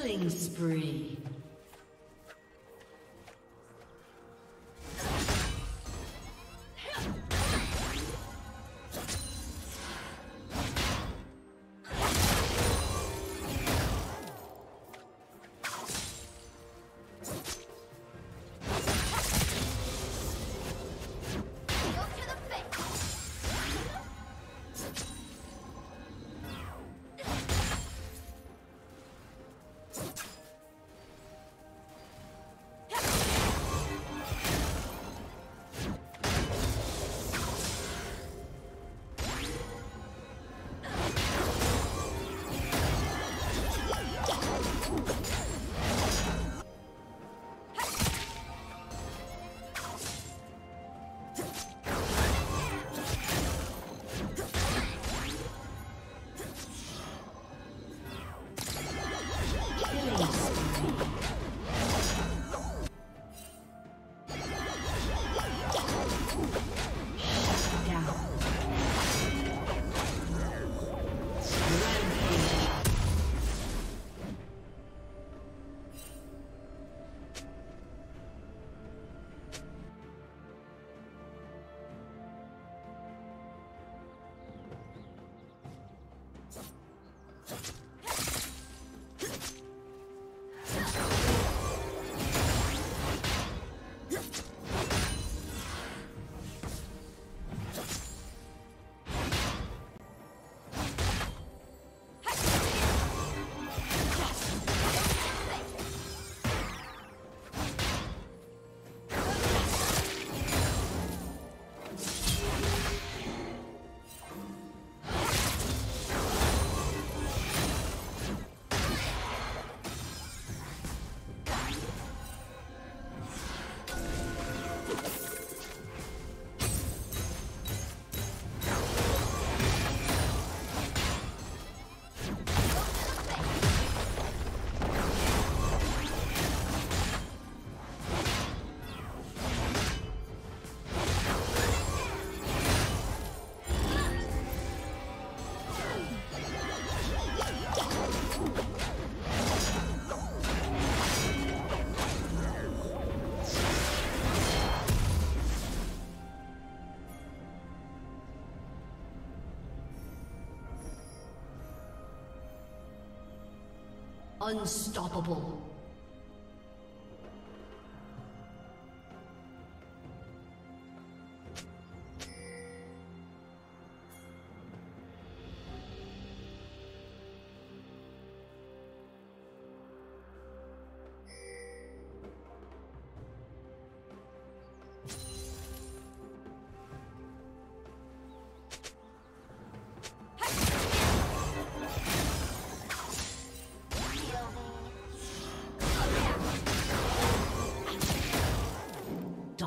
Killing spree. Unstoppable.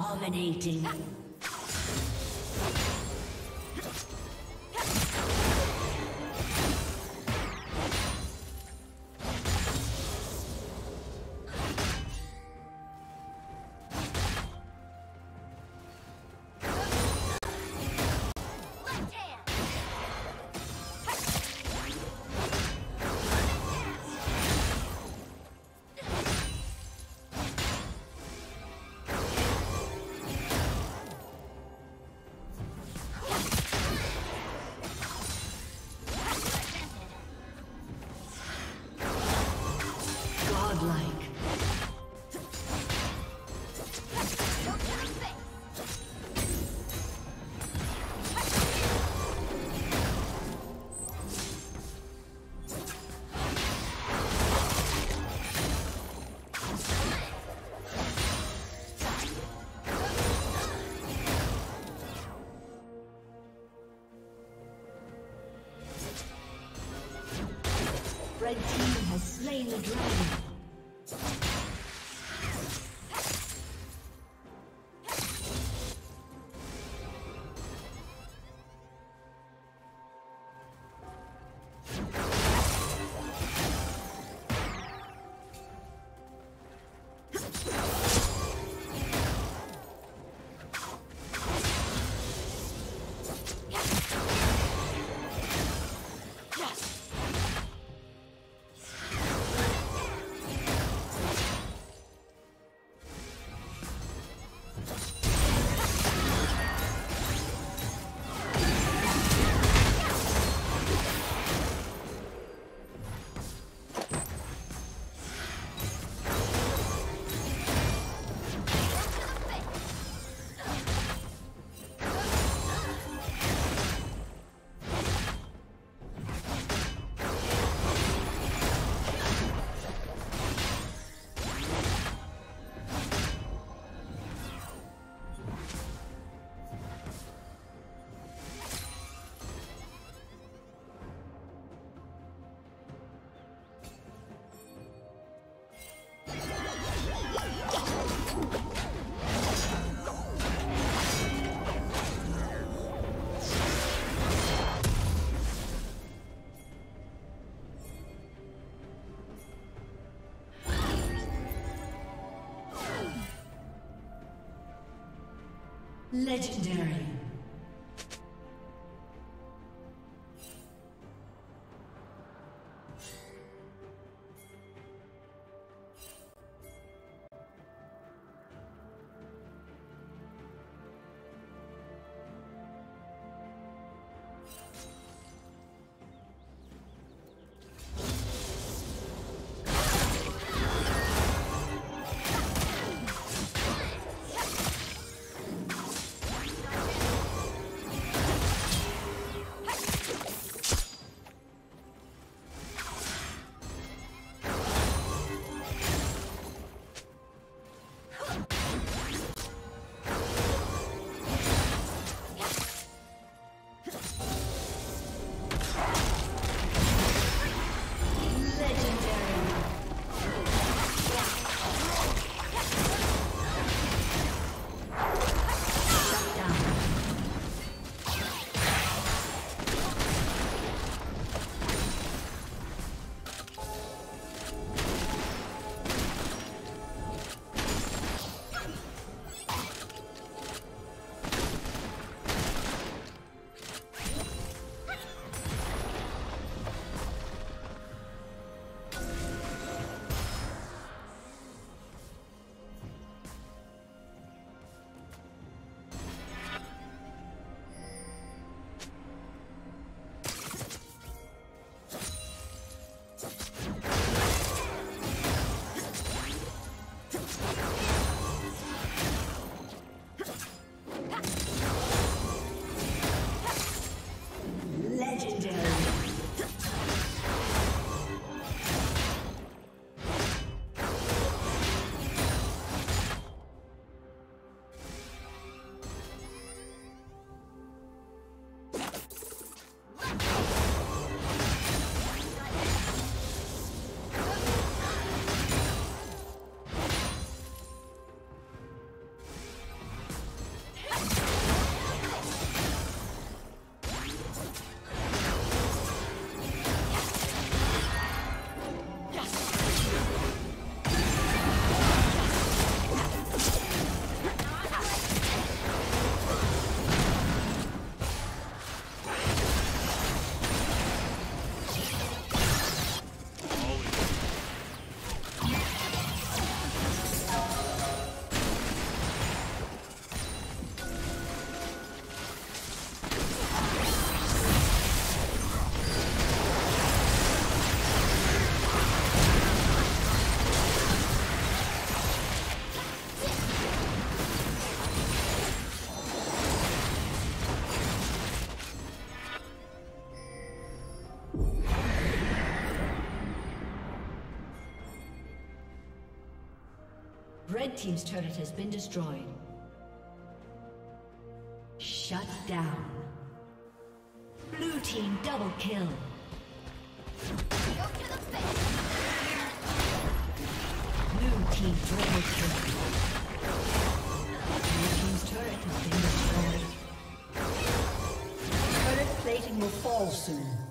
Dominating. Red Legendary. Red Team's turret has been destroyed. Shut down. Blue Team double kill. Blue Team double kill. Blue Team's turret has been destroyed. Turret plating will fall soon.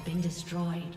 Been destroyed.